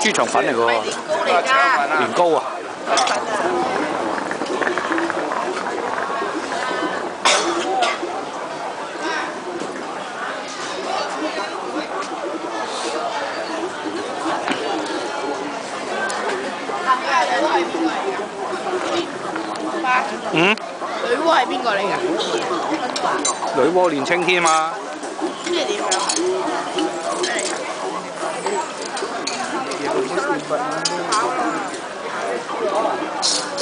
豬腸粉嚟㗎喎，嚟㗎。年糕啊！嗯，女巫係邊個嚟㗎？女媧練青天嘛，即係點樣？Thank you.